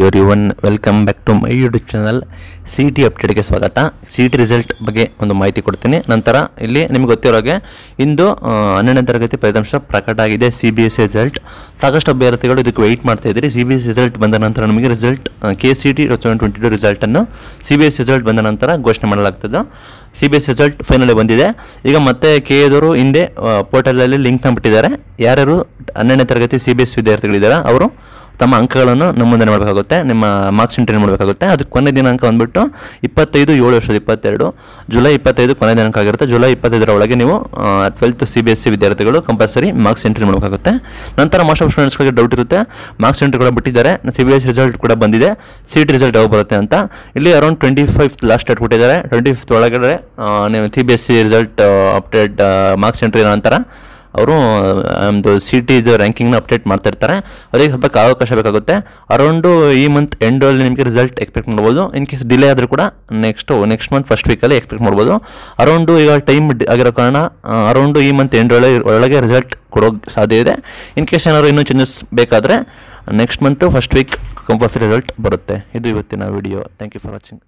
Everyone welcome back to my YouTube channel C T ಅಪ್ಡೇಟ್ಗೆ ಸ್ವಾಗತ. C T result ಬಗ್ಗೆ ಒಂದು ಮಾಹಿತಿ ಕೊಡ್ತೀನಿ. ನಂತರ ಇಲ್ಲಿ ನಿಮ್ಗೆ ಗೊತ್ತಿರೋ ಹಾಗೆ ಇಂದು ಹನ್ನೆರಡನೇ ತರಗತಿ ಫಲಿತಾಂಶ ಪ್ರಕಟ ಆಗಿದೆ C B S C result ಸಾಕಷ್ಟು ಅಭ್ಯರ್ಥಿಗಳು ಇದಕ್ಕೆ ವೆಯ್ಟ್ ಮಾಡ್ತಾ ಇದ್ದೀರಿ. ಸಿ ಬಿ ಎಸ್ ರಿಸಲ್ಟ್ ಬಂದ ನಂತರ ನಮಗೆ result K C T two thousand twenty two ರಿಸಲ್ಟನ್ನು ಸಿ ಬಿ ಎಸ್ ರಿಸಲ್ಟ್ ಬಂದ ನಂತರ ಘೋಷಣೆ ಮಾಡಲಾಗ್ತದೆ. C B S result finally ಬಂದಿದೆ. ಈಗ ಮತ್ತೆ ಕೆ ಎದವರು ಹಿಂದೆ ಪೋರ್ಟಲಲ್ಲಿ ಲಿಂಕ್ನ ಬಿಟ್ಟಿದ್ದಾರೆ ಯಾರ್ಯಾರು ಹನ್ನೆರಡನೇ ತರಗತಿ ಸಿ ಬಿ ಎಸ್ ವಿದ್ಯಾರ್ಥಿಗಳಿದ್ದಾರೆ, ಅವರು ತಮ್ಮ ಅಂಕಗಳನ್ನು ನಮೂದನೆ ಮಾಡಬೇಕಾಗುತ್ತೆ, ನಿಮ್ಮ ಮಾರ್ಕ್ಸ್ ಎಂಟ್ರಿ ಮಾಡಬೇಕಾಗುತ್ತೆ. ಅದಕ್ಕೆ ಕೊನೆ ದಿನಾಂಕ ಬಂದ್ಬಿಟ್ಟು ಇಪ್ಪತ್ತೈದು, ಏಳು ವರ್ಷದ ಇಪ್ಪತ್ತೆರಡು. ಜುಲೈ ಇಪ್ಪತ್ತೈದು ಕೊನೆ ದಿನಾಂಕ ಆಗಿರುತ್ತೆ. ಜುಲೈ ಇಪ್ಪತ್ತೈದರ ಒಳಗೆ ನೀವು twelfth C B S C ವಿದ್ಯಾರ್ಥಿಗಳು ಕಂಪಲ್ಸರಿ ಮಾರ್ಕ್ಸ್ ಎಂಟ್ರಿ ಮಾಡಬೇಕಾಗುತ್ತೆ. ನಂತರ ಮೋಸ್ಟ್ ಆಫ್ ಸ್ಟೂಡೆಂಟ್ಸ್ಗಳಿಗೆ ಡೌಟ್ ಇರುತ್ತೆ. ಮಾರ್ಕ್ಸ್ ಎಂಟ್ರಿ ಕೂಡ ಬಿಟ್ಟಿದ್ದಾರೆ. ಸಿ ಬಿ ಎಸ್ ರಿಸಲ್ಟ್ ಕೂಡ ಬಂದಿದೆ. ಸಿ ಟಿ ರಿಸಲ್ಟ್ ಯಾವಾಗ ಬರುತ್ತೆ ಅಂತ. ಇಲ್ಲಿ around twenty five last date ಕೊಟ್ಟಿದ್ದಾರೆ. ಟ್ವೆಂಟಿ ಫಿಫ್ತ್ ಒಳಗಡೆ ನೀವು C B S C result update marks entry ನಂತರ ಅವರು ಒಂದು ಸಿ ಟಿದು ರ್ಯಾಂಕಿಂಗ್ನ ಅಪ್ಡೇಟ್ ಮಾಡ್ತಾ ಇರ್ತಾರೆ ಅವರಿಗೆ ಸ್ವಲ್ಪ ಅವಕಾಶ ಬೇಕಾಗುತ್ತೆ. ಅರೌಂಡು ಈ ಮಂತ್ ಎಂಡಲ್ಲಿ ನಿಮಗೆ ರಿಸಲ್ಟ್ ಎಕ್ಸ್ಪೆಕ್ಟ್ ಮಾಡ್ಬೋದು. ಇನ್ ಕೇಸ್ ಡಿಲೇ ಆದರೂ ಕೂಡ ನೆಕ್ಸ್ಟು ನೆಕ್ಸ್ಟ್ ಮಂತ್ ಫಸ್ಟ್ ವೀಕಲ್ಲಿ ಎಕ್ಸ್ಪೆಕ್ಟ್ ಮಾಡ್ಬೋದು. ಅರೌಂಡು ಈಗ ಟೈಮ್ ಆಗಿರೋ ಕಾರಣ ಅರೌಂಡು ಈ ಮಂತ್ ಎಂಡ್ ಒಳಗೆ ರಿಸಲ್ಟ್ ಕೊಡೋ ಸಾಧ್ಯ ಇದೆ. ಇನ್ ಕೇಸ್ ಏನಾದ್ರು ಇನ್ನೂ ಚೇಂಜಸ್ ಬೇಕಾದರೆ next month first week compulsory result ಬರುತ್ತೆ. ಇದು ಇವತ್ತಿನ video thank you for watching